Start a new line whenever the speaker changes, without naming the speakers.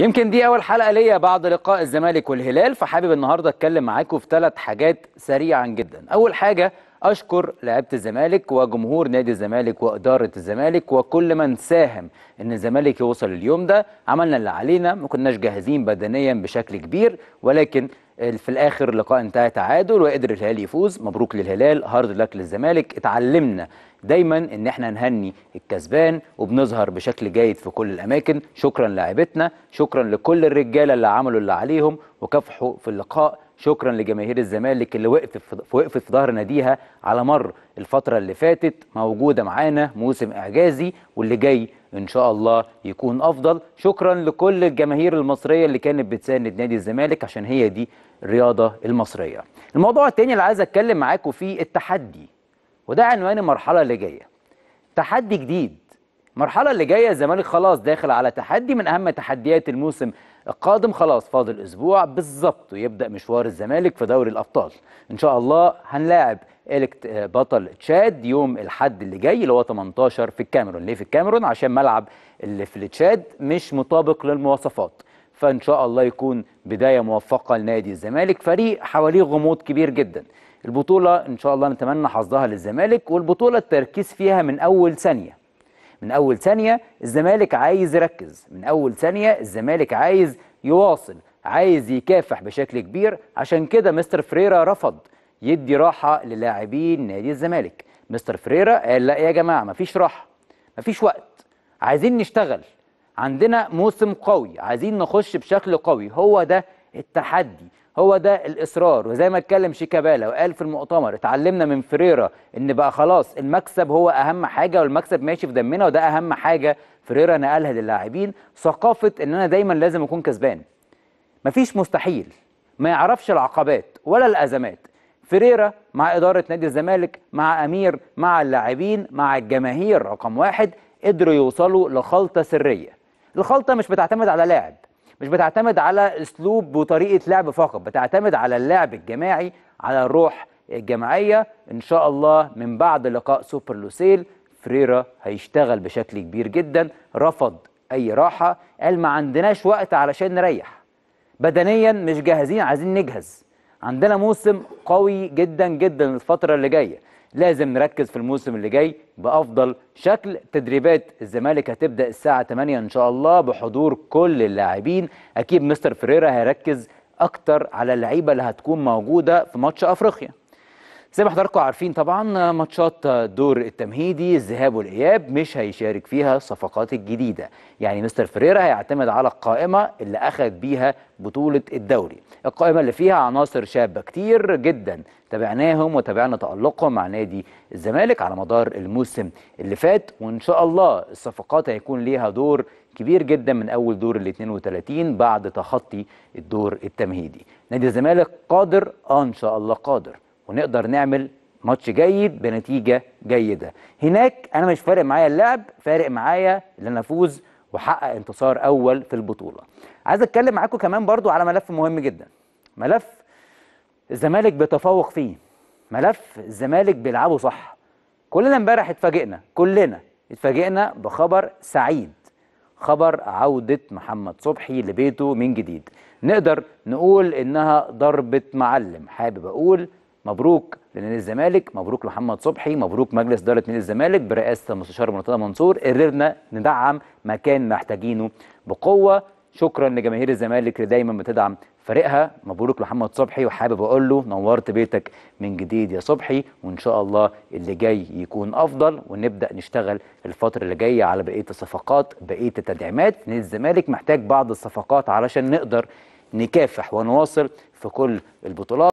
يمكن دي أول حلقة ليا بعد لقاء الزمالك والهلال فحابب النهارده أتكلم معاكم في ثلاث حاجات سريعا جدا. أول حاجة أشكر لعيبة الزمالك وجمهور نادي الزمالك وإدارة الزمالك وكل من ساهم إن الزمالك يوصل اليوم ده. عملنا اللي علينا ما كناش جاهزين بدنيا بشكل كبير ولكن في الآخر لقاء انتهى تعادل وقدر الهلال يفوز. مبروك للهلال هارد لك للزمالك. اتعلمنا دايما إن إحنا نهني الكسبان وبنظهر بشكل جيد في كل الأماكن. شكرا لاعبتنا شكرا لكل الرجالة اللي عملوا اللي عليهم وكافحوا في اللقاء. شكرا لجماهير الزمالك اللي وقفت في وقفت في ظهر ناديها على مر الفترة اللي فاتت. موجودة معانا موسم إعجازي واللي جاي إن شاء الله يكون أفضل. شكرا لكل الجماهير المصرية اللي كانت بتساند نادي الزمالك عشان هي دي الرياضة المصرية. الموضوع التاني اللي عايز أتكلم معاكم فيه التحدي. وده عنوان المرحلة اللي جاية. تحدي جديد. المرحلة اللي جاية الزمالك خلاص داخل على تحدي من أهم تحديات الموسم القادم. خلاص فاضل أسبوع بالظبط ويبدأ مشوار الزمالك في دوري الأبطال. إن شاء الله هنلاعب إلكت بطل تشاد يوم الحد اللي جاي اللي هو 18 في الكاميرون. ليه في الكاميرون؟ عشان ملعب اللي في التشاد مش مطابق للمواصفات. فإن شاء الله يكون بداية موفقة لنادي الزمالك. فريق حواليه غموض كبير جدا. البطولة إن شاء الله نتمنى حظها للزمالك والبطولة التركيز فيها من أول ثانية. من أول ثانية الزمالك عايز يركز من أول ثانية الزمالك عايز يواصل عايز يكافح بشكل كبير عشان كده مستر فريرا رفض يدي راحة للاعبين نادي الزمالك. مستر فريرا قال لا يا جماعة مفيش راحة مفيش وقت عايزين نشتغل عندنا موسم قوي عايزين نخش بشكل قوي هو ده التحدي. هو ده الإصرار. وزي ما اتكلم شيكابالا وقال في المؤتمر اتعلمنا من فريرا إن بقى خلاص المكسب هو أهم حاجة والمكسب ماشي في دمنا وده أهم حاجة فريرا نقلها للاعبين. ثقافة ان أنا دايما لازم أكون كسبان. مفيش مستحيل. ما يعرفش العقبات ولا الأزمات. فريرا مع إدارة نادي الزمالك مع أمير مع اللاعبين مع الجماهير رقم واحد قدروا يوصلوا لخلطة سرية. الخلطة مش بتعتمد على لاعب. مش بتعتمد على أسلوب وطريقة لعب فقط بتعتمد على اللعب الجماعي على الروح الجماعية. إن شاء الله من بعد لقاء سوبر لوسيل فريرا هيشتغل بشكل كبير جدا. رفض أي راحة. قال ما عندناش وقت علشان نريح. بدنيا مش جاهزين عايزين نجهز. عندنا موسم قوي جدا جدا الفترة اللي جاية. لازم نركز في الموسم اللي جاي بأفضل شكل. تدريبات الزمالك هتبدأ الساعة 8 إن شاء الله بحضور كل اللاعبين. أكيد مستر فريرا هيركز أكتر على اللعيبة اللي هتكون موجودة في ماتش أفريقيا. زي ما حضراتكم عارفين طبعا ماتشات دور التمهيدي الذهاب والإياب مش هيشارك فيها الصفقات الجديدة. يعني مستر فريرا هيعتمد على القائمة اللي أخذ بيها بطولة الدوري. القائمة اللي فيها عناصر شابة كتير جدا. تابعناهم وتابعنا تألقهم مع نادي الزمالك على مدار الموسم اللي فات. وإن شاء الله الصفقات هيكون ليها دور كبير جدا من أول دور ال 32 بعد تخطي الدور التمهيدي. نادي الزمالك قادر؟ آه إن شاء الله قادر. ونقدر نعمل ماتش جيد بنتيجة جيدة. هناك أنا مش فارق معايا اللعب فارق معايا إن أنا أفوز وأحقق انتصار أول في البطولة. عايز أتكلم معاكم كمان برضو على ملف مهم جدا. ملف الزمالك بيتفوق فيه. ملف الزمالك بيلعبه صح. كلنا امبارح اتفاجئنا كلنا اتفاجئنا بخبر سعيد. خبر عودة محمد صبحي لبيته من جديد. نقدر نقول إنها ضربة معلم. حابب أقول مبروك لنادي الزمالك مبروك لمحمد صبحي مبروك مجلس إدارة نادي الزمالك برئاسة المستشار مرتضى منصور. قدرنا ندعم ما كان محتاجينه بقوة. شكرا لجماهير الزمالك اللي دايما بتدعم فريقها. مبروك لمحمد صبحي وحابب أقول له نورت بيتك من جديد يا صبحي وإن شاء الله اللي جاي يكون أفضل. ونبدأ نشتغل الفترة اللي جاية على بقية الصفقات بقية التدعيمات. نادي الزمالك محتاج بعض الصفقات علشان نقدر نكافح ونواصل في كل البطولات.